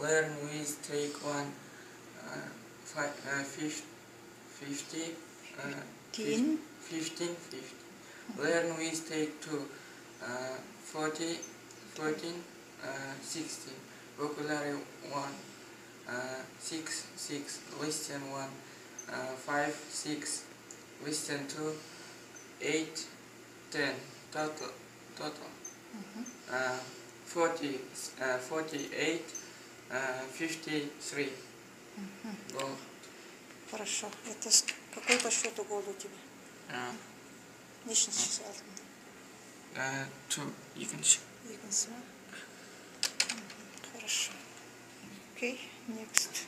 learn with take one uh, five, uh, fif- 50 uh, Teen. 15 50 learn with take two uh, 40 14 uh, 16 vocabulary 1 uh, 6 6 listen 1 uh, 5 6 listen 2 8 10 total total. Uh, 40 uh, 48 uh, 53 год. Хорошо. Это какой по счету год у тебя? Uh, Нечін шість uh, to екінші. Екінші. Хорошо. Окей, okay, next.